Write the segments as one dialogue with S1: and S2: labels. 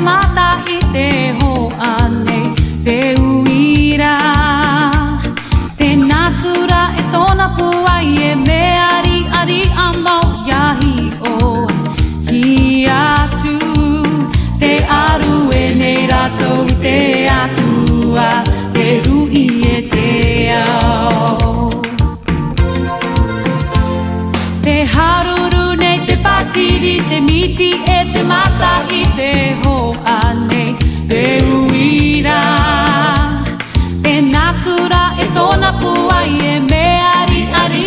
S1: nada ona pua ari ari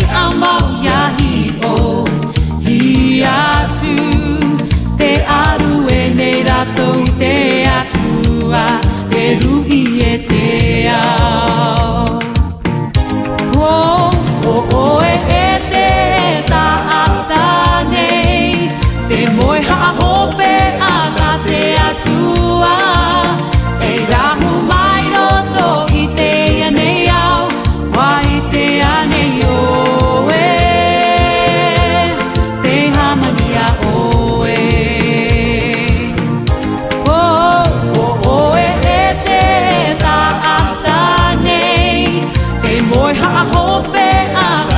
S1: I hope they are.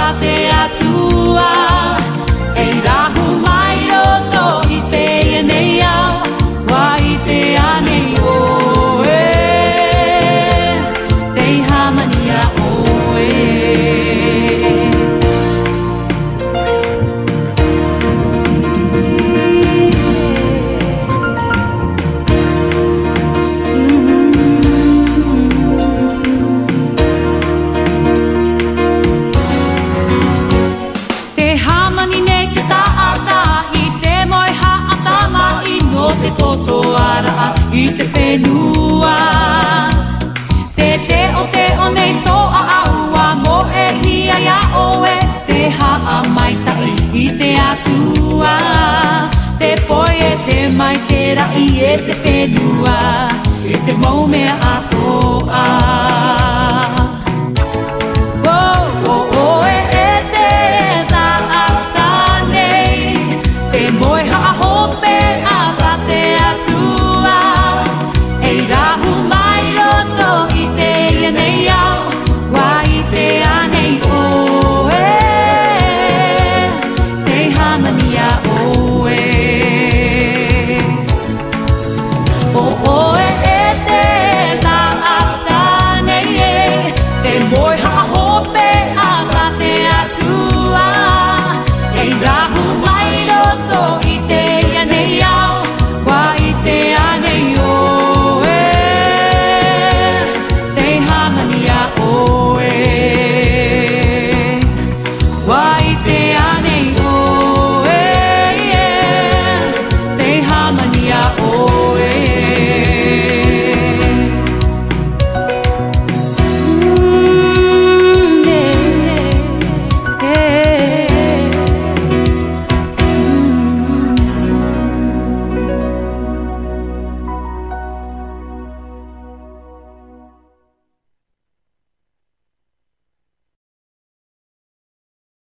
S1: maraha i te whenua Te te o te o nei tō a aua Mo e hia ia oe Te haa mai tai i te atua Te poe e te mai te rai e te whenua E te mau 我。